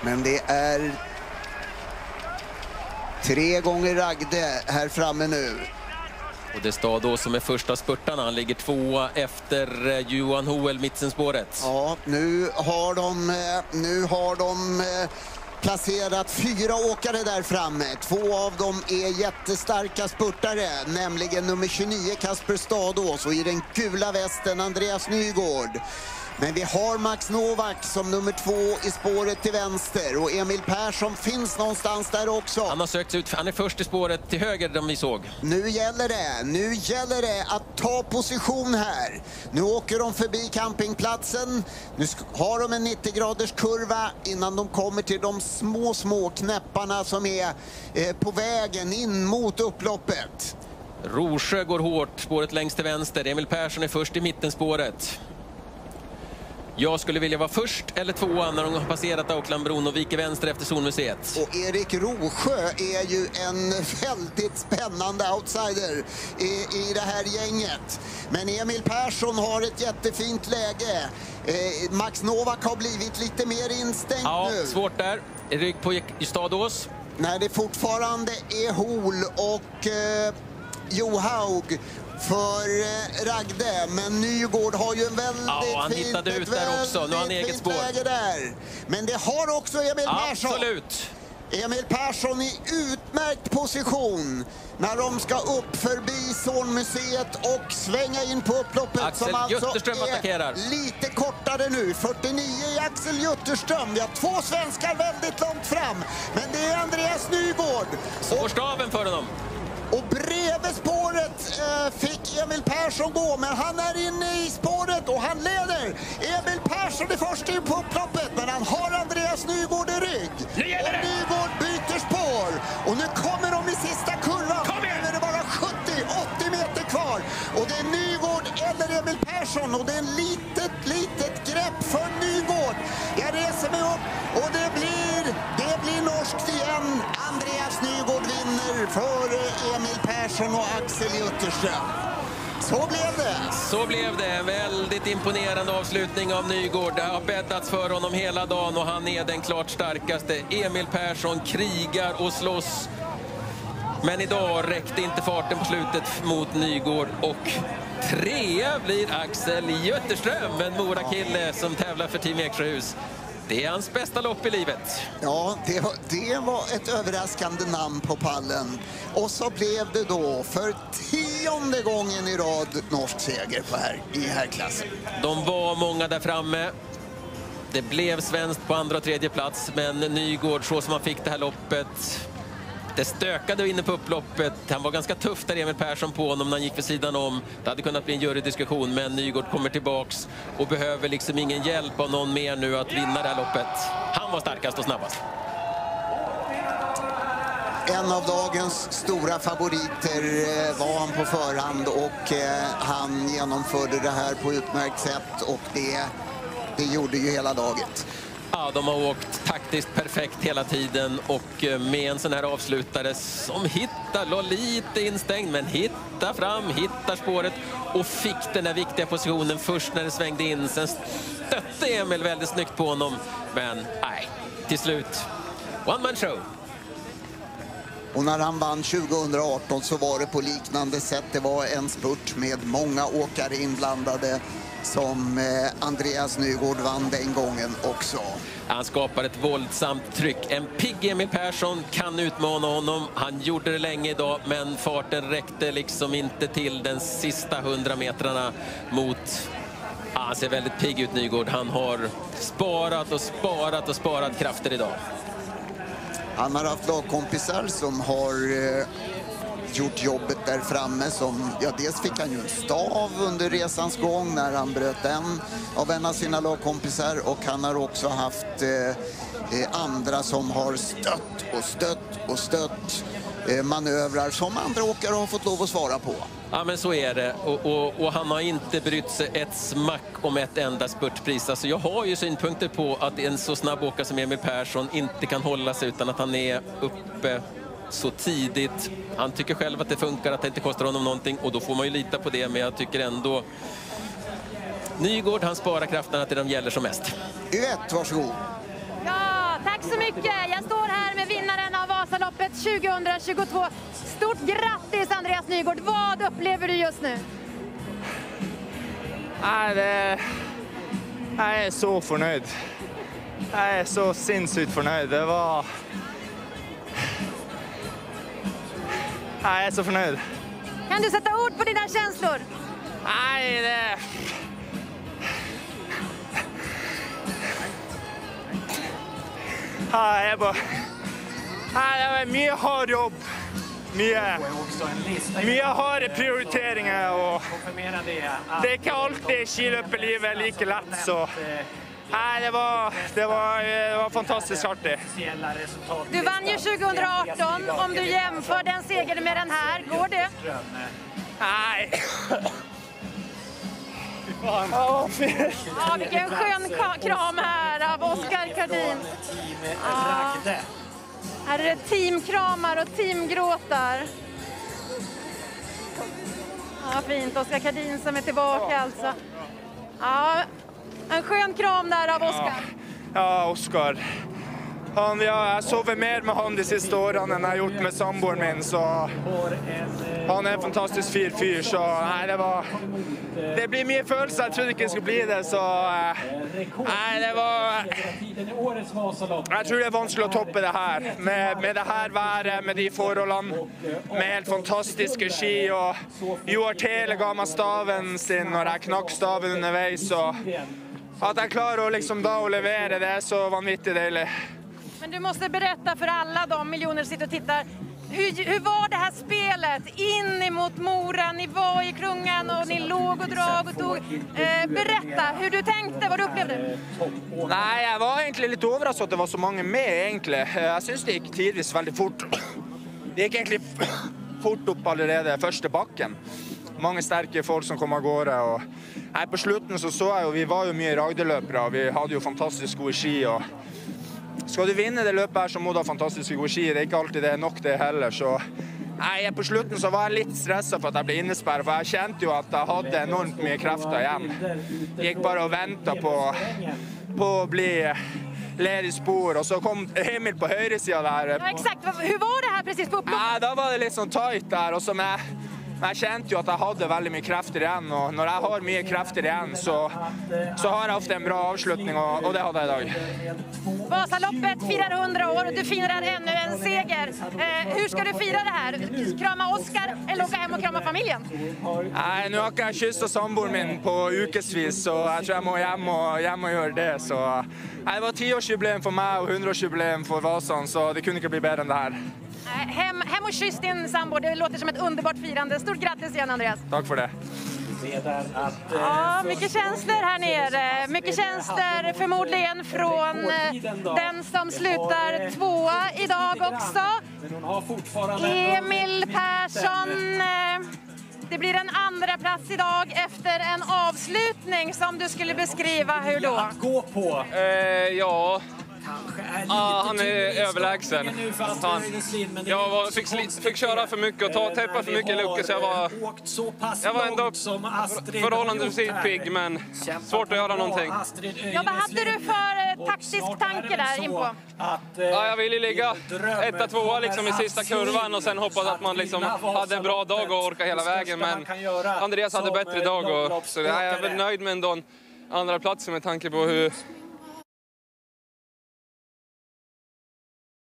Men det är tre gånger Ragde här framme nu. Och det är Stadå som är första spurtarna. Han ligger tvåa efter eh, Johan Hoel, mittenspåret. Ja, nu har de, eh, nu har de eh, placerat fyra åkare där framme. Två av dem är jättestarka spurtare, nämligen nummer 29 Kasper Stadås och i den gula västen Andreas Nygård. Men vi har Max Novak som nummer två i spåret till vänster och Emil Persson finns någonstans där också. Han har sökt ut, han är först i spåret till höger, de vi såg. Nu gäller det, nu gäller det att ta position här. Nu åker de förbi campingplatsen. Nu har de en 90 graders kurva innan de kommer till de små, små knäpparna som är eh, på vägen in mot upploppet. Rosjö går hårt, spåret längst till vänster. Emil Persson är först i mittenspåret. Jag skulle vilja vara först eller tvåa när de har passerat Aucklandbron och viker vänster efter Solmuseet. Och Erik Rosjö är ju en väldigt spännande outsider i, i det här gänget. Men Emil Persson har ett jättefint läge. Eh, Max Novak har blivit lite mer instängt ja, nu. Svårt där. Rygg på Stadås. När det fortfarande är Hol och eh, Johaug för eh, Ragde. Men Nygård har ju en väldigt ja, han fint, hittade ut där också. Nu har han eget spår. Där. Men det har också Emil Persson. Absolut. Emil Persson i utmärkt position när de ska upp förbi Zornmuseet och svänga in på upploppet Axel som alltså Jutterström är attackerar. lite kortare nu. 49 i Axel Jutterström. Vi har två svenskar väldigt långt fram. Men det är Andreas Nygård. Så staven för honom. Och bredvid spåret eh, fick Emil Persson gå, men han är inne i spåret och han leder. Emil Persson är först in på upploppet, men han har Andreas Nygård i rygg. Nu! Och Nygård byter spår. Och nu kommer de i sista kurvan. Kom igen! Nu är det bara 70-80 meter kvar. Och det är Nygård eller Emil Persson och det är ett litet, litet grepp för Nygård. Jag reser mig upp Larsson Persson och Axel Jutterström. Så blev det. Så blev det. En väldigt imponerande avslutning av Nygård. Det har bäddats för honom hela dagen och han är den klart starkaste. Emil Persson krigar och slåss. Men idag räckte inte farten på slutet mot Nygård och trea blir Axel Jutterström, en Mora-kille som tävlar för Team Eksjöhus. Det är hans bästa lopp i livet. Ja, det var, det var ett överraskande namn på pallen. Och så blev det då för tionde gången i rad norsk seger på här, i herrklassen. De var många där framme. Det blev svenskt på andra och tredje plats, men Nygård, så som han fick det här loppet, det stökade inne på upploppet. Han var ganska tuff där, Emil Persson, på honom när han gick vid sidan om. Det hade kunnat bli en jurydiskussion, men Nygård kommer tillbaks och behöver liksom ingen hjälp av någon mer nu att vinna det här loppet. Han var starkast och snabbast. En av dagens stora favoriter eh, var han på förhand och eh, han genomförde det här på utmärkt sätt och det, det gjorde ju hela dagen. Ja, de har åkt taktiskt perfekt hela tiden och eh, med en sån här avslutare som hittar, låg lite instängd, men hittar fram, hittar spåret och fick den där viktiga positionen först när det svängde in. Sen stötte Emil väldigt snyggt på honom, men nej, till slut, one man show. Och när han vann 2018 så var det på liknande sätt. Det var en spurt med många åkare inblandade som eh, Andreas Nygård vann den gången också. Han skapar ett våldsamt tryck. En pigg Emil Persson kan utmana honom. Han gjorde det länge idag, men farten räckte liksom inte till den sista hundra metrarna mot... Ah, han ser väldigt pigg ut, Nygård. Han har sparat och sparat och sparat krafter idag. Han har haft lagkompisar som har eh, gjort jobbet där framme. Som, ja, dels fick han ju en stav under resans gång när han bröt den av en av sina lagkompisar och han har också haft eh, eh, andra som har stött och stött och stött eh, manövrar som andra åkare har fått lov att svara på. Ja, men så är det. Och, och, och, han har inte brytt sig ett smack om ett enda spurtpris. Alltså, jag har ju synpunkter på att en så snabb åkare som Emil Persson inte kan hålla sig utan att han är uppe så tidigt. Han tycker själv att det funkar, att det inte kostar honom någonting och då får man ju lita på det. Men jag tycker ändå Nygård, han sparar krafterna till de gäller som mest. Yvette, varsågod. Ja, tack så mycket. Jag står här med vinnaren av Vasaloppet 2022. Stort grattis Andreas Nygård. Vad upplever du just nu? Nej, det, jeg er så fornøyd. Jeg er så sinnssykt fornøyd. Det var Jeg er så fornøyd. Kan du sätta ord på dina känslor? Nei, det Ja, jeg bare Nei, det var mye hard jobb. Mye, mye harde prioriteringer. og Det ikke alltid skiløperlivet er like lett, så Nei, det var, det var, det var fantastisk artig. Du vann ju 2018. Om du jämför den segern med den här, går det? Nej. Fy. Ja, vilken skön kram här av Oskar Kardin. Ja. Här är det teamkramar och teamgråtar. Ja, fint. Oskar Kardin som är tillbaka alltså. Ja, en skön kram där av Oskar. Ja, Oskar. Han, ja, jeg har sovet mer med han de siste årene enn jeg har gjort med samboeren min, så han er en fantastisk fin fyr. Så nei, det var Det blir mye følelser. Jeg trodde ikke det skulle bli det, så eh, Nei, det var Jeg tror det er vanskelig å toppe det her. Med, med det her været, med de forholdene, med helt fantastiske ski. Og Joar Tele ga meg staven sin når jeg knakk staven underveis. Og at jeg klarer å liksom da å levere, det er så vanvittig deilig. Men du måste berätta för alla de miljoner som sitter och tittar. Hur, hur var det här spelet in emot Mora? Ni var i klungan och ni låg och drag och tog. Eh, berätta hur du tänkte, vad du upplevde. Nei, jeg var egentlig litt overrasket at det var så mange med, egentlig. Jeg syns det gikk tidvis veldig fort. Det gikk egentlig fort opp allerede første bakken. Mange sterke folk som kom av gårde. Og nei, på slutten så, så jeg jo Vi var jo mye ragdeløpere, og vi hadde jo fantastisk gode ski. og Skal du vinne det løpet her, så må du ha fantastiske gode ski. Det er ikke alltid det er nok, det heller. Så nei, på slutten så var jeg litt stressa for at jeg ble innesperra, for jeg kjente jo at jeg hadde enormt mye krefter igjen. Gikk bare og venta på, på å bli ledig spor, og så kom Emil på høyresida der. Ja, exakt, hur var det här precis på upploppet? Ja, da var det litt sånn tight der. Og så med, men jeg kjente jo at jeg hadde veldig mye krefter igjen, og når jeg har mye krefter igjen, så, så har jeg ofte en bra avslutning, og, og det hadde jeg i dag. Vasaloppet firar 100 år och du firar ännu en seger. Eh, hur ska du fira det här? Krama Oskar eller åka hem och krama familjen? Nei, nå har ikke jeg kyssa samboeren min på ukevis, så jeg tror jeg må hjem og, hjem og gjøre det. Så nei, det var tiårsjubileum for meg og 100-årsjubileum for Vasan, så det kunne ikke bli bedre enn det her. Eh, hem, hem och kyss din sambo, det låter som ett underbart firande. Stort grattis igen Andreas. Takk for det. Ja, mycket känslor här nere. Mycket känslor förmodligen från eh, den som slutar tvåa idag också. Emil Persson. eh, Det blir en andra plats idag efter en avslutning som du skulle beskriva. Hur då? gå på. Eh, ja, Ja, han är överlägsen. Fan. Jag var, fick, sli- fick köra för mycket och ta, täppa för mycket luckor så jag var, jag var ändå förhållandevis pigg men svårt att göra någonting. Ja, vad hade du för eh, taktisk tanke där inpå? Ja, jag ville ligga etta, tvåa liksom i sista kurvan och sen hoppas att man liksom hade en bra dag och orka hela vägen. Men Andreas hade bättre dag och så jag är väl nöjd med ändå en andra plats med tanke på hur,